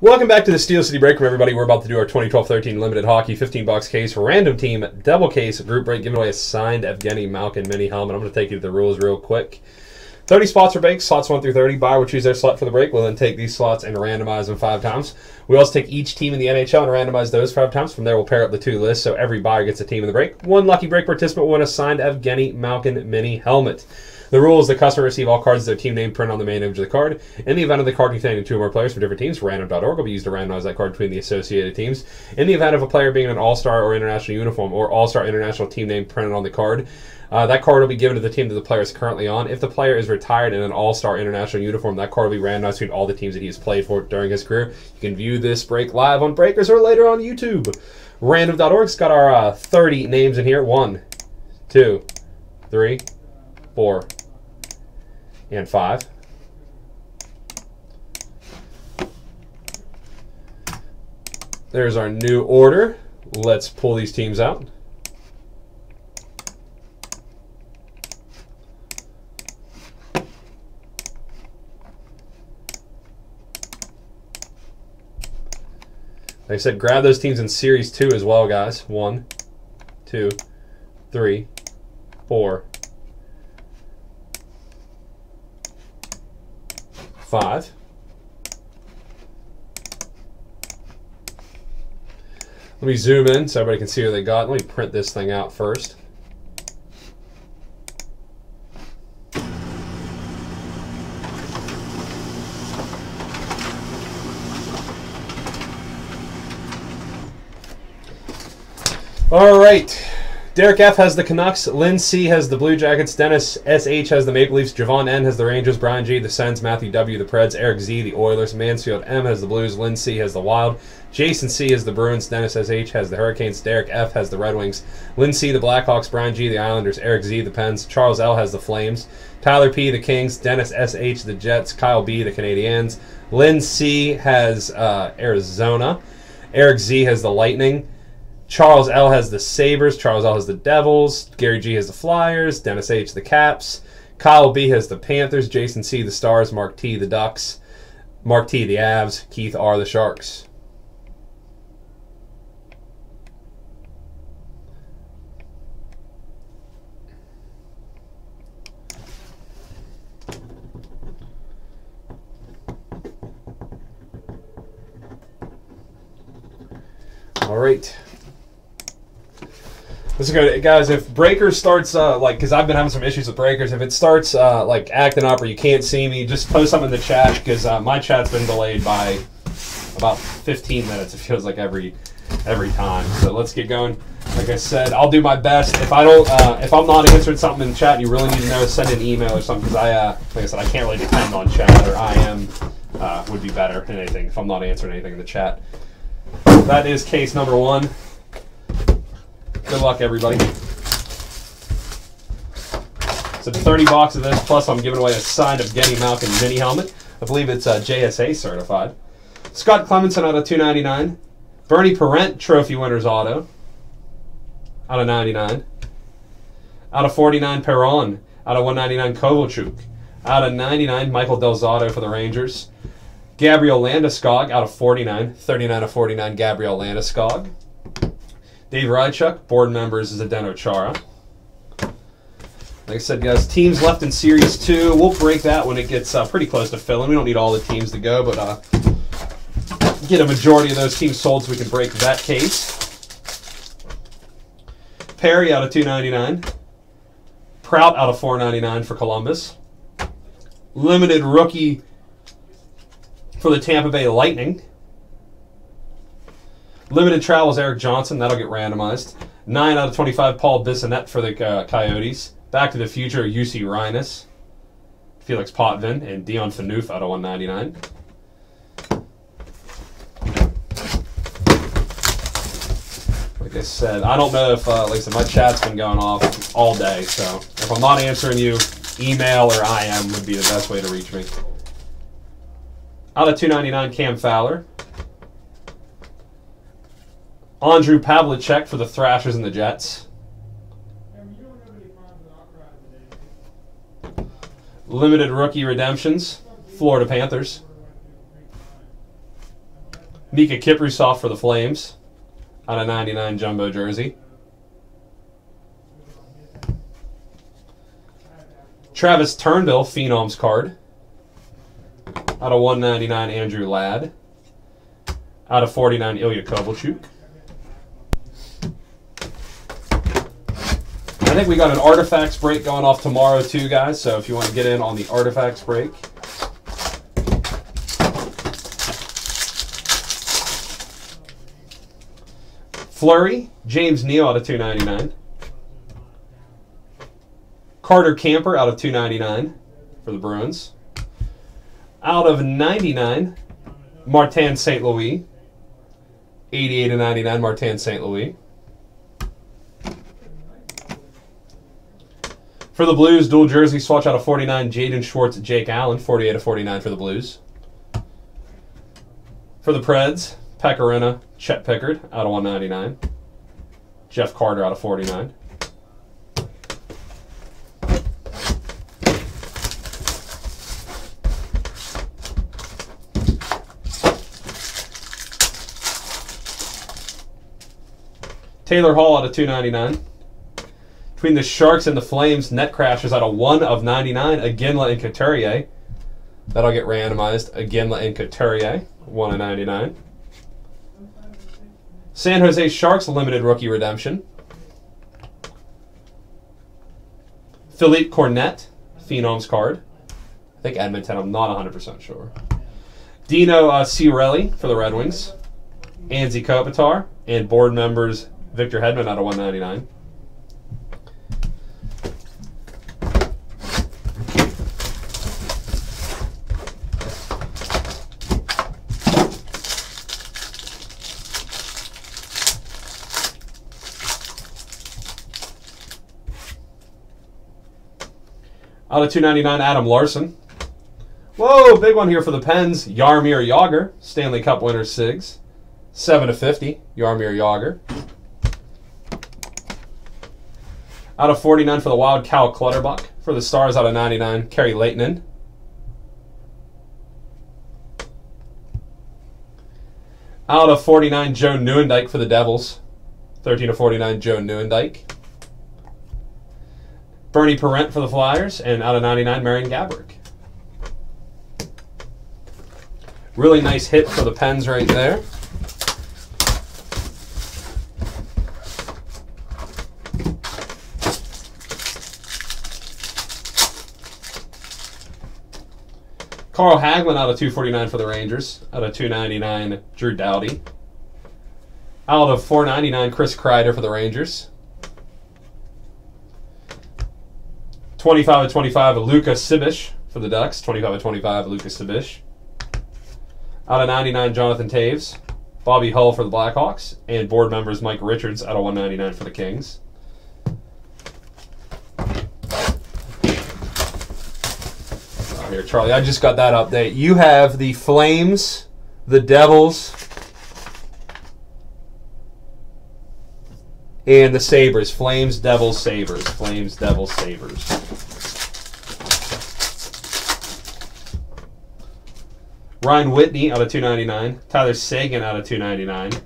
Welcome back to the Steel City Break Room, everybody. We're about to do our 2012-13 limited hockey 15 box case, random team, double case, group break, giving away a signed Evgeny Malkin mini helmet. I'm going to take you to the rules real quick. 30 spots for breaks, slots 1 through 30. Buyer will choose their slot for the break. We'll then take these slots and randomize them five times. We also take each team in the NHL and randomize those five times. From there, we'll pair up the two lists so every buyer gets a team in the break. One lucky break participant will win a signed Evgeny Malkin mini helmet. The rule is the customer receive all cards with their team name printed on the main image of the card. In the event of the card containing two or more players from different teams, random.org will be used to randomize that card between the associated teams. In the event of a player being an all-star or international uniform or all-star international team name printed on the card, uh, that card will be given to the team that the player is currently on. If the player is retired in an all-star international uniform, that card will be randomized between all the teams that he has played for during his career. You can view this break live on Breakers or later on YouTube. Random.org's got our uh, 30 names in here. One, two, three, four, and 5. There's our new order. Let's pull these teams out. Like I said, grab those teams in Series 2 as well, guys. One, two, three, four, five. Let me zoom in so everybody can see what they got. Let me print this thing out first. All right. Derek F has the Canucks. Lynn C has the Blue Jackets. Dennis SH has the Maple Leafs. Javon N has the Rangers. Brian G the Sens. Matthew W the Preds. Eric Z the Oilers. Mansfield M has the Blues. Lynn C has the Wild. Jason C has the Bruins. Dennis SH has the Hurricanes. Derek F has the Red Wings. Lynn C the Blackhawks. Brian G the Islanders. Eric Z the Pens. Charles L has the Flames. Tyler P the Kings. Dennis SH the Jets. Kyle B the Canadiens. Lynn C has uh, Arizona. Eric Z has the Lightning. Charles L has the Sabres. Charles L has the Devils. Gary G has the Flyers. Dennis H the Caps. Kyle B has the Panthers. Jason C the Stars. Mark T the Ducks. Mark T the Avs. Keith R the Sharks. All right. Let's go, guys. If Breakers starts uh, like, because I've been having some issues with Breakers. If it starts uh, like acting up or you can't see me, just post something in the chat because uh, my chat's been delayed by about 15 minutes. It feels like every every time. So let's get going. Like I said, I'll do my best. If I don't, uh, if I'm not answering something in chat, and you really need to know, send an email or something because I, uh, like I said, I can't really depend on chat or I am uh, would be better than anything if I'm not answering anything in the chat. That is case number one. Good luck, everybody. So 30 bucks of this, plus I'm giving away a signed Evgeny Malkin mini helmet. I believe it's uh, JSA certified. Scott Clemmensen out of 299. Bernie Parent Trophy Winners Auto out of 99. Out of 49, Perron. Out of 199, Kovalchuk. Out of 99, Michael Del Zotto for the Rangers. Gabriel Landeskog out of 49. 39 of 49, Gabriel Landeskog. Dave Rychuk, board members is Zdeno Chara. Like I said, guys, teams left in Series 2. We'll break that when it gets uh, pretty close to filling. We don't need all the teams to go, but uh, get a majority of those teams sold so we can break that case. Perry out of 299. Prout out of 499 for Columbus. Limited rookie for the Tampa Bay Lightning. Limited travels Erik Johnson. That'll get randomized. 9 out of 25 Paul Bissonnette for the uh, Coyotes. Back to the Future UC Rhinus. Felix Potvin and Dion Phaneuf out of 199. Like I said, I don't know if, uh, like I said, my chat's been going off all day, so if I'm not answering you, email or IM would be the best way to reach me. Out of 299, Cam Fowler. Ondrej Pavelec for the Thrashers and the Jets. Limited rookie redemptions, Florida Panthers. Miikka Kiprusoff for the Flames out of 99 jumbo jersey. Travis Turnbull, Phenoms card. Out of 199, Andrew Ladd. Out of 49, Ilya Kovalchuk. Think we got an artifacts break going off tomorrow too, guys. So if you want to get in on the artifacts break. Fleury, James Neal out of 299. Carter Camper out of 299 for the Bruins. Out of 99, Martin St. Louis. 88 of 99, Martin St. Louis. For the Blues, dual jersey swatch out of 49, Jaden Schwartz, Jake Allen, 48 of 49 for the Blues. For the Preds, Pekka Rinne, Chet Pickard out of 199. Jeff Carter out of 49. Taylor Hall out of 299. Between the Sharks and the Flames, net crashes out of 1 of 99. Iginla and Couturier. That'll get randomized. Iginla and Couturier, 1 of 99. San Jose Sharks limited rookie redemption. Philippe Cornet, Phenoms card. I think Edmonton, I'm not 100% sure. Dino uh, Ciccarelli for the Red Wings. Anze Kopitar. And board members Victor Hedman out of 199. Out of 299, Adam Larsson. Whoa, big one here for the Pens. Jaromir Jagr, Stanley Cup winner Sigs. 7 of 50, Jaromir Jagr. Out of 49 for the Wild, Cal Clutterbuck. For the Stars, out of 99, Kari Lehtonen. Out of 49, Joe Nieuwendyk for the Devils. 13 of 49, Joe Nieuwendyk. Bernie Parent for the Flyers. And out of 99, Marian Gaborik. Really nice hit for the Pens right there. Carl Hagelin out of 249 for the Rangers. Out of 299, Drew Doughty. Out of 499, Chris Kreider for the Rangers. 25 of 25, of Luca Sbisa for the Ducks. 25 of 25, of Luca Sbisa. Out of 99, Jonathan Toews. Bobby Hull for the Blackhawks. And board members Mike Richards out of 199 for the Kings. here, Charlie. I just got that update. You have the Flames, the Devils, and the Sabres. Flames, Devils, Sabres. Flames, Devils, Sabres. Ryan Whitney out of 299. Tyler Seguin out of 299.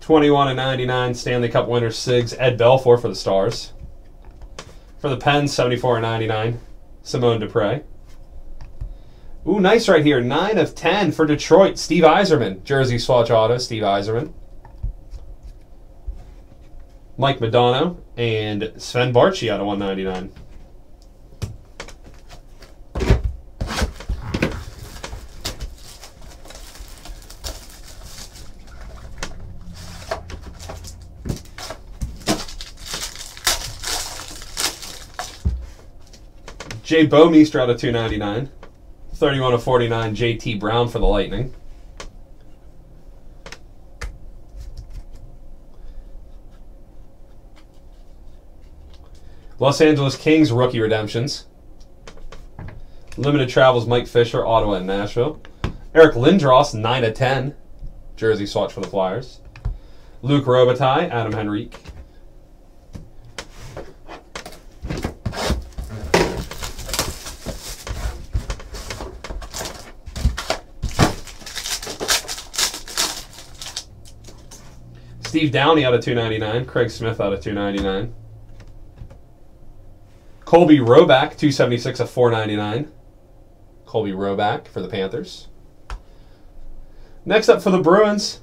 21 and 99 Stanley Cup winner Sigs. Ed Belfour for the Stars. For the Pens, 74 and 99. Simone Dupre. Ooh, nice right here. 9 of 10 for Detroit. Steve Yzerman. Jersey swatch auto, Steve Yzerman. Mike Modano, and Sven Baertschi out of 199. Jay Bouwmeester out of 299. 31 of 49, JT Brown for the Lightning. Los Angeles Kings rookie redemptions. Limited travels Mike Fisher, Ottawa and Nashville. Eric Lindros, 9 of 10. Jersey swatch for the Flyers. Luc Robitaille, Adam Henrique. Steve Downie out of 299. Craig Smith out of 299. Colby Robak, 276 of 499. Colby Robak for the Panthers. Next up for the Bruins,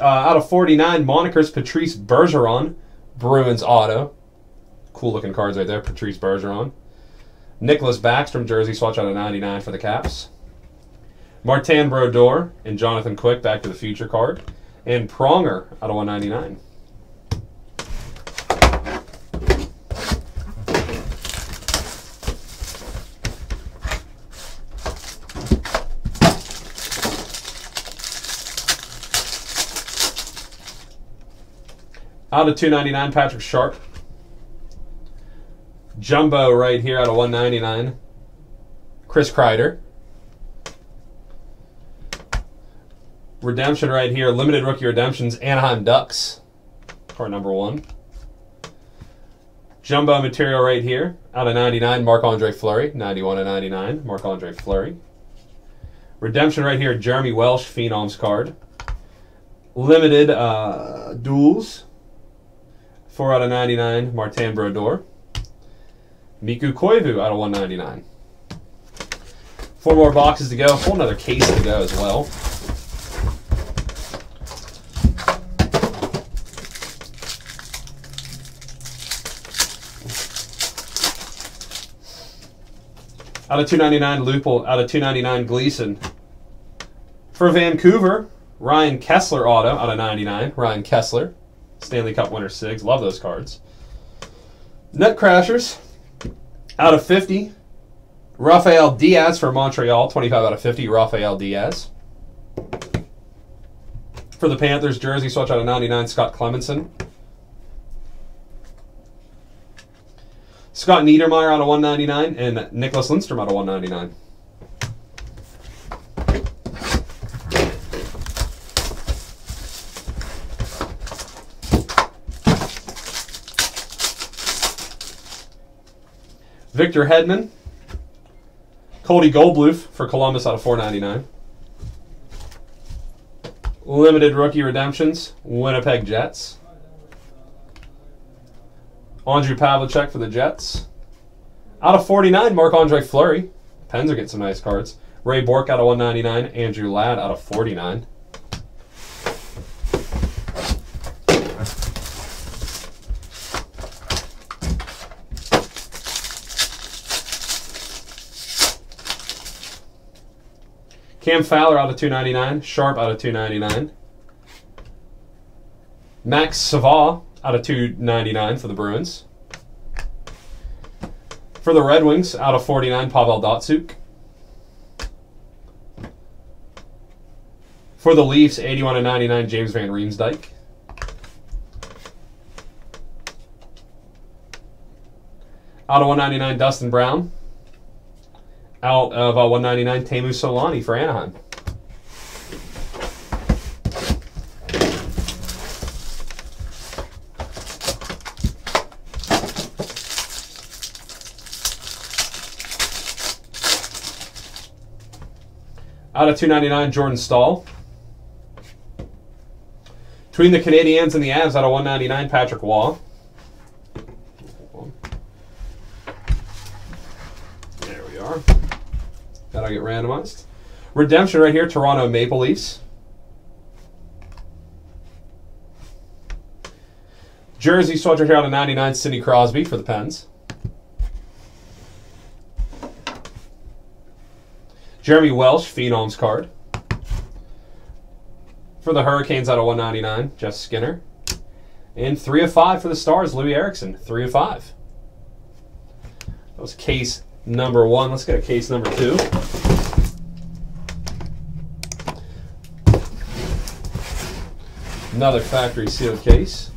uh, out of 49, monikers Patrice Bergeron, Bruins auto. Cool looking cards right there, Patrice Bergeron. Nicklas Backstrom jersey swatch out of 99 for the Caps. Martin Brodeur and Jonathan Quick Back to the Future card. And Pronger out of 199. Out of 299, Patrick Sharp. Jumbo right here out of 199. Chris Kreider. Redemption right here, limited rookie redemptions, Anaheim Ducks. Card number one. Jumbo material right here, out of 99, Marc Andre Fleury. 91 to 99, Marc Andre Fleury. Redemption right here, Jeremy Welsh, Phenoms card. Limited uh, duels, 4 out of 99, Martin Brodeur. Mikko Koivu out of 199. Four more boxes to go. Whole another case to go as well. Out of 299, Lupul. Out of 299, Gleason. For Vancouver, Ryan Kesler auto out of 99. Ryan Kesler. Stanley Cup winner Sigs. Love those cards. Net Crashers. Out of 50. Rafael Diaz for Montreal. 25 out of 50. Rafael Diaz. For the Panthers, jersey swatch out of 99. Scott Clemmensen. Scott Niedermayer out of 199 and Nicklas Lidstrom out of 199. Victor Hedman. Cody Goloubef for Columbus out of 499. Limited rookie redemptions, Winnipeg Jets. Ondrej Pavelec for the Jets. Out of 49, Marc Andre Fleury. Pens are getting some nice cards. Ray Bourque out of 199. Andrew Ladd out of 49. Cam Fowler out of 299. Sharp out of 299. Max Sauve out of 299 for the Bruins. For the Red Wings, out of 49, Pavel Datsyuk. For the Leafs, 81 and 99, James Van Riemsdyk. Out of 199, Dustin Brown. Out of uh, 199, Teemu Selanne for Anaheim. Out of 299, Jordan Staal. Between the Canadians and the Avs, out of 199, Patrick Roy. There we are. That'll get randomized. Redemption right here, Toronto Maple Leafs. Jersey Soldier here out of 99, Sidney Crosby for the Pens. Jeremy Welsh, Phenoms card. For the Hurricanes out of 199, Jeff Skinner. And 3 of 5 for the Stars, Loui Eriksson. 3 of 5. That was case number one. Let's get a case number two. Another factory sealed case.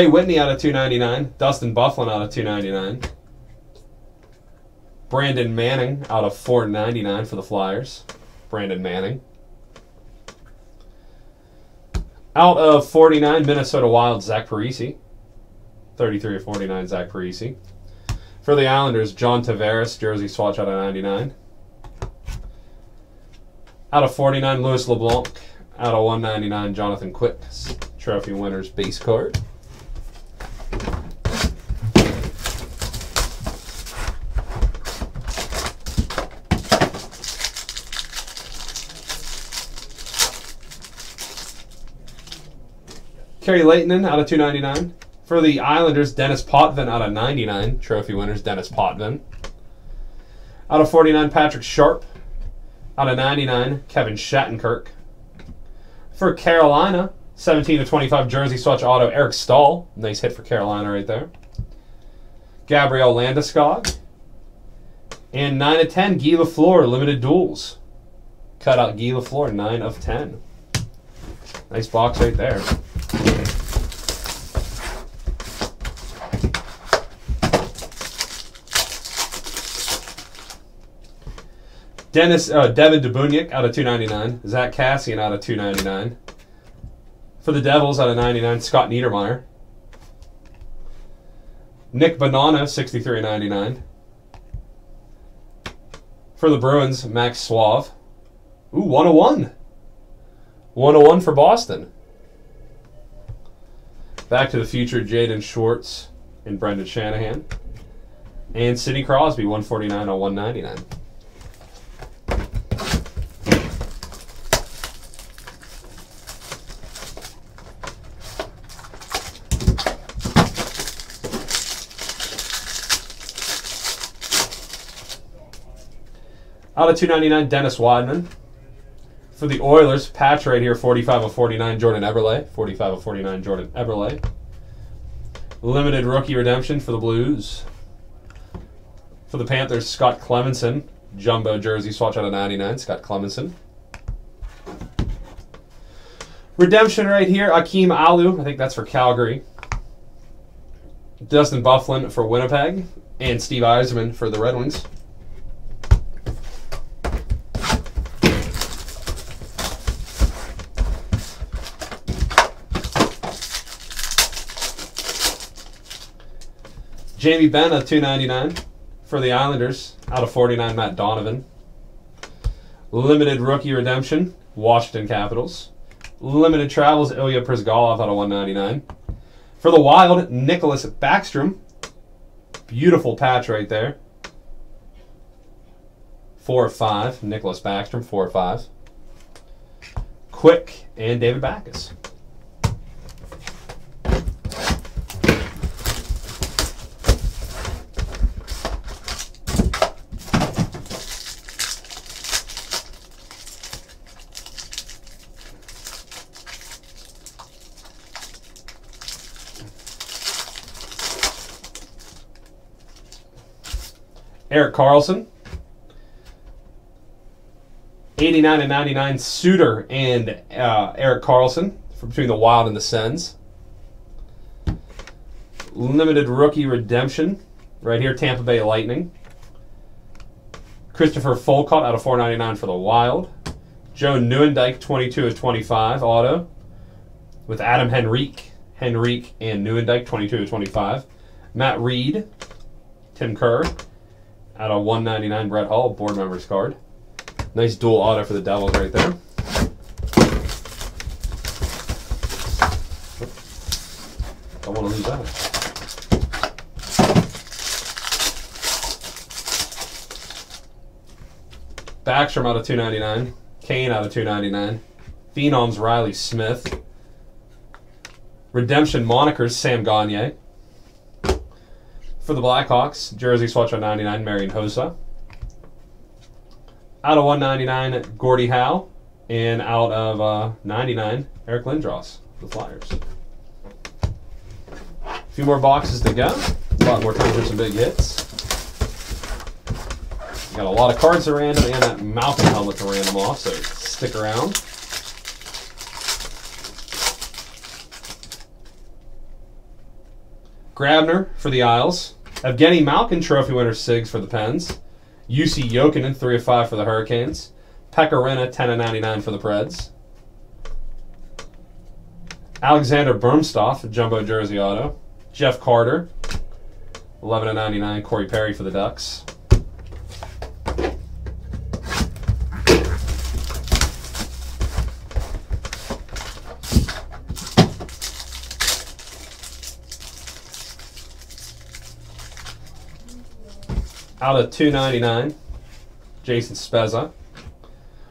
Ray Whitney out of 299. Dustin Byfuglien out of 299. Brandon Manning out of 499 for the Flyers. Brandon Manning. Out of 49, Minnesota Wild, Zach Parise. 33 of 49, Zach Parise. For the Islanders, John Tavares, jersey swatch out of 99. Out of 49, Louis LeBlanc. Out of 199, Jonathan Quick, trophy winners base card. Kerry Leighton out of 299. For the Islanders, Denis Potvin out of 99. Trophy winners, Denis Potvin. Out of 49, Patrick Sharp. Out of 99, Kevin Shattenkirk. For Carolina, 17 to 25 jersey swatch auto, Eric Staal. Nice hit for Carolina right there. Gabriel Landeskog. And 9 of 10, Guy Lafleur, limited duels. Cut out Guy Lafleur, 9 of 10. Nice box right there. Dennis uh, Devan Dubnyk out of 299. Zach Kassian out of 299. For the Devils out of 99, Scott Niedermayer. Nick Bonino, 63.99. For the Bruins, Max Sauve. Ooh, 101. 101 for Boston. Back to the Future, Jaden Schwartz and Brendan Shanahan. And Sidney Crosby, 149 on 199. Out of 299, Dennis Wideman. For the Oilers, patch right here, 45 of 49, Jordan Eberle. 45 of 49, Jordan Eberle. Limited rookie redemption for the Blues. For the Panthers, Scott Clemmensen. Jumbo jersey swatch out of 99, Scott Clemmensen. Redemption right here, Akim Aliu. I think that's for Calgary. Dustin Byfuglien for Winnipeg. And Steve Yzerman for the Red Wings. Jamie Benn of 299 for the Islanders out of 49 Matt Donovan. Limited rookie redemption Washington Capitals. Limited travels Ilya Bryzgalov out of 199. For the Wild, Niklas Backstrom. Beautiful patch right there. Four of five. Niklas Backstrom, four of five. Quick and David Backes. Erik Karlsson. 89 and 99 Suter and uh, Erik Karlsson between the Wild and the Sens. Limited rookie redemption right here, Tampa Bay Lightning. Christopher Folcott out of 499 for the Wild. Joe Nieuwendyk, 22 of 25 auto. With Adam Henrique, Henrique and Nieuwendyk, 22 of 25. Matt Reed, Tim Kerr, out of 199 Brett Hall board members card. Nice dual auto for the Devils right there. Don't want to lose that. Backstrom out of 299. Kane out of 299. Phenoms Reilly Smith. Redemption monikers Sam Gagner. For the Blackhawks, jersey swatch on 99, Marian Hossa. Out of 199, Gordie Howe. And out of uh, 99, Eric Lindros, the Flyers. A few more boxes to go. A lot more time for some big hits. Got a lot of cards to random and that Malkin helmet to random off, so stick around. Grabner for the Isles. Evgeny Malkin, trophy winner Sigs for the Pens. Jussi Jokinen, 3 of 5 for the Hurricanes. Pekka Rinne, 10 of 99 for the Preds. Alexander Burmistrov, jumbo jersey auto. Jeff Carter, 11 of 99. Corey Perry for the Ducks. Out of 299, Jason Spezza.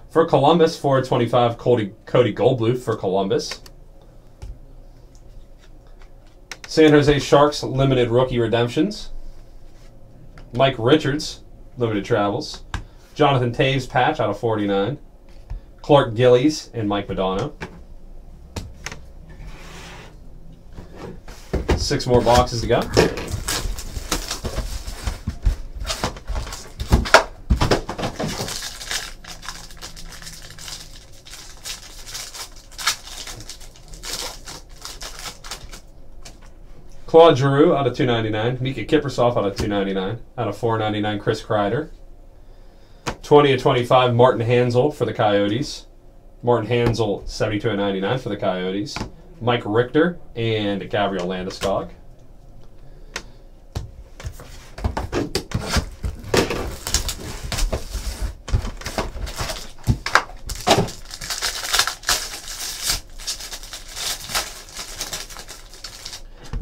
For Columbus, 425, Cody, Cody for Columbus. San Jose Sharks, limited rookie redemptions. Mike Richards, limited travels. Jonathan Toews patch out of 49. Clark Gillies and Mike Modano. Six more boxes to go. Claude Giroux out of 299. Mika Kiprusoff out of 299. Out of 499, Chris Kreider. 20 of 25, Martin Hanzal for the Coyotes. Martin Hanzal, 72 of 99 for the Coyotes. Mike Richter and Gabriel Landeskog.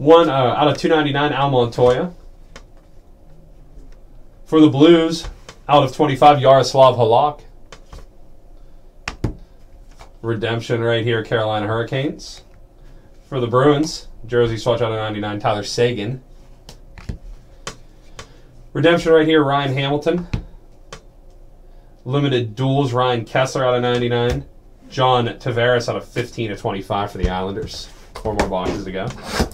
One uh, out of 299, Al Montoya. For the Blues, out of 25, Yaroslav Halak. Redemption right here, Carolina Hurricanes. For the Bruins, jersey swatch out of 99, Tyler Seguin. Redemption right here, Ryan Hamilton. Limited duels, Ryan Kesler out of 99. John Tavares out of 15 to 25 for the Islanders. Four more boxes to go.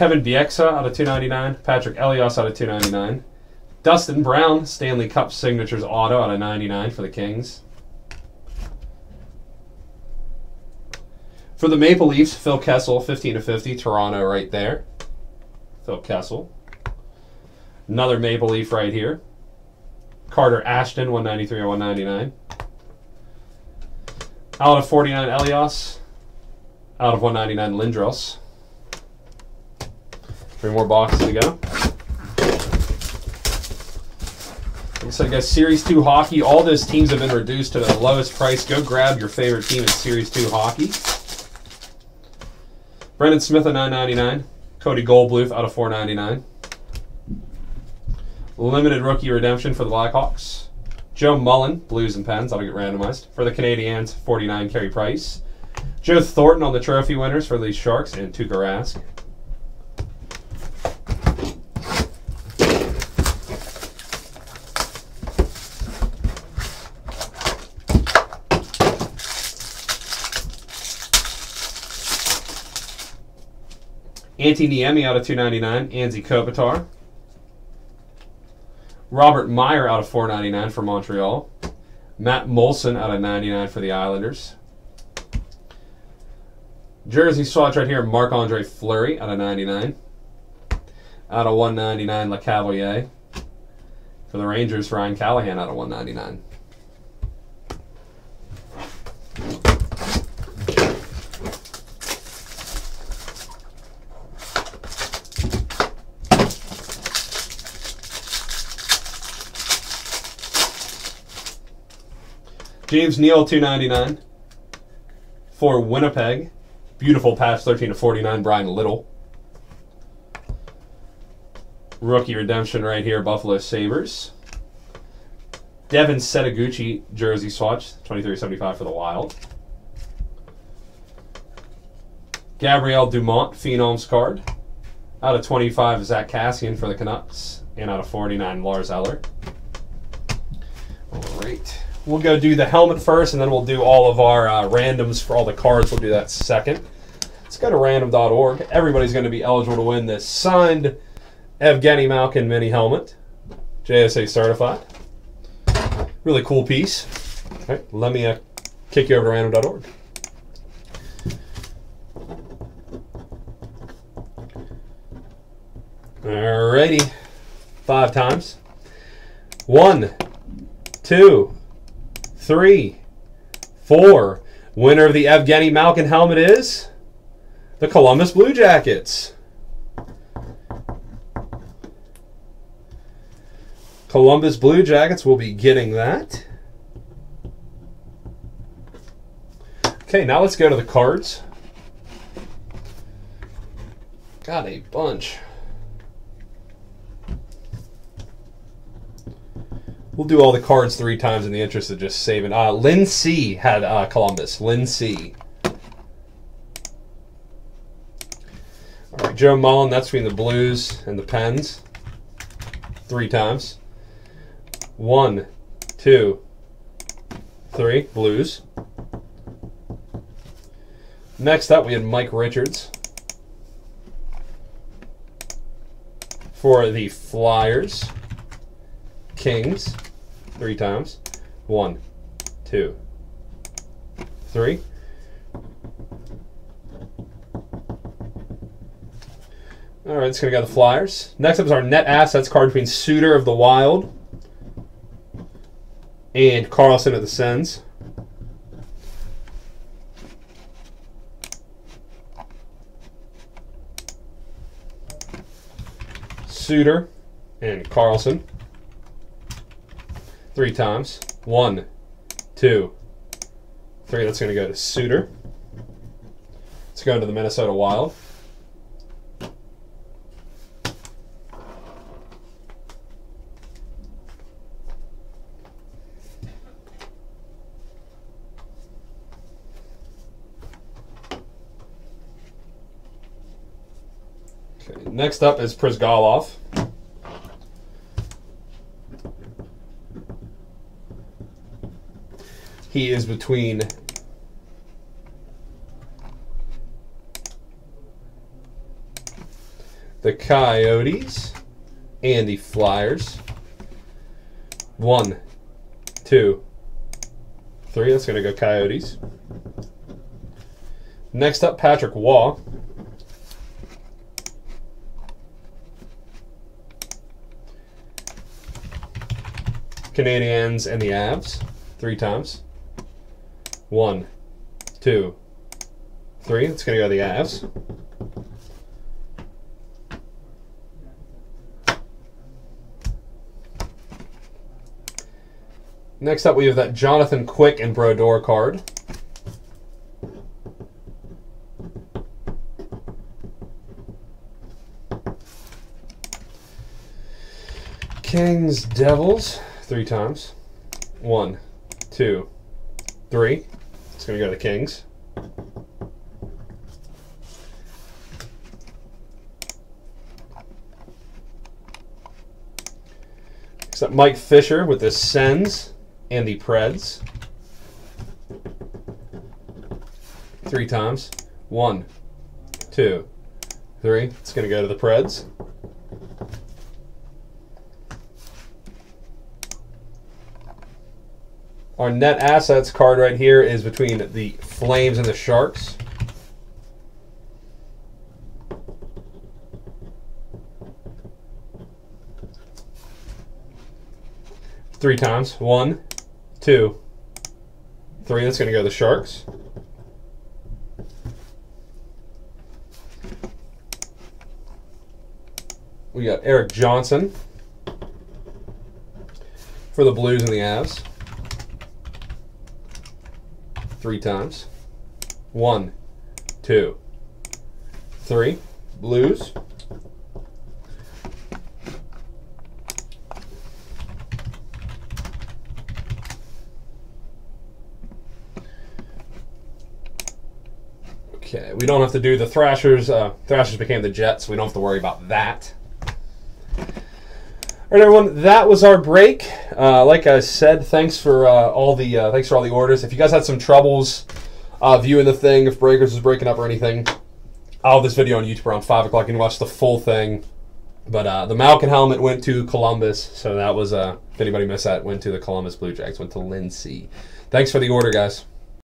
Kevin Bieksa out of 299. Patrick Elias out of 299. Dustin Brown, Stanley Cup Signatures Auto out of 99 for the Kings. For the Maple Leafs, Phil Kessel, 15 to 50. Toronto right there. Phil Kessel. Another Maple Leaf right here. Carter Ashton, 193 or 199. Out of 49, Elias. Out of 199, Lindros. Three more boxes to go. Like I said, guys, Series 2 hockey, all those teams have been reduced to the lowest price. Go grab your favorite team in Series 2 hockey. Brendan Smith at 9.99. Cody Goloubef out of 4.99. Limited rookie redemption for the Blackhawks. Joe Mullen, Blues and Pens. That'll get randomized. For the Canadiens, 49, Carey Price. Joe Thornton on the trophy winners for the Sharks and Tuukka Rask. Antti Niemi out of 299. Anze Kopitar. Robert Mayer out of 499 for Montreal. Matt Moulson out of 99 for the Islanders. Jersey swatch right here, Marc Andre Fleury out of 99. Out of 199, LeCavalier. For the Rangers, Ryan Callahan out of 199. James Neal, two ninety nine. For Winnipeg, beautiful patch, thirteen to forty nine. Bryan Little. Rookie redemption right here, Buffalo Sabres. Devin Setoguchi jersey swatch, twenty three seventy five for the Wild. Gabriel Dumont Phenoms card. Out of 25, Zack Kassian for the Canucks. And out of 49, Lars Eller. We'll go do the helmet first, and then we'll do all of our uh, randoms for all the cards. We'll do that second. Let's go to random.org. Everybody's going to be eligible to win this signed Evgeny Malkin mini helmet. JSA certified. Really cool piece. Right, let me uh, kick you over to random.org. Alrighty. Five times. One, two, three, four. Winner of the Evgeny Malkin helmet is the Columbus Blue Jackets. Columbus Blue Jackets will be getting that. Okay, now let's go to the cards. Got a bunch. We'll do all the cards three times in the interest of just saving. Uh, Lynn C had uh, Columbus. Lynn C. All right, Joe Mullen, that's between the Blues and the Pens. Three times. One, two, three, Blues. Next up, we had Mike Richards for the Flyers. Kings three times. One, two, three. All right, it's going to go the Flyers. Next up is our net assets card between Suter of the Wild and Karlsson of the Sens. Suter and Karlsson three times. One, two, three. That's going to go to Suter. Let's go into the Minnesota Wild. Next up is Bryzgalov. He is between the Coyotes and the Flyers. One, two, three. That's going to go Coyotes. Next up, Patrick Roy. Canadians and the Avs. Three times. One, two, three. It's going to go to the Avs. Next up, we have that Jonathan Quick and Brodeur card. Kings, Devils, three times. One, two, three. It's going to go to the Kings. Except Mike Fisher with the Sens and the Preds. Three times. One, two, three. It's going to go to the Preds. Our net assets card right here is between the Flames and the Sharks. Three times. One, two, three. That's going to go to the Sharks. We got Erik Johnson for the Blues and the Avs three times. One, two, three. Blues. Okay, we don't have to do the Thrashers. Uh, Thrashers became the Jets. We don't have to worry about that. All right, everyone. That was our break. Uh, like I said, thanks for uh, all the uh, thanks for all the orders. If you guys had some troubles uh, viewing the thing, if Breakers was breaking up or anything, I'll have this video on YouTube around five o'clock. You can watch the full thing But uh, the Malkin helmet went to Columbus, so that was uh, if anybody missed that, went to the Columbus Blue Jackets, went to Lindsay. Thanks for the order, guys.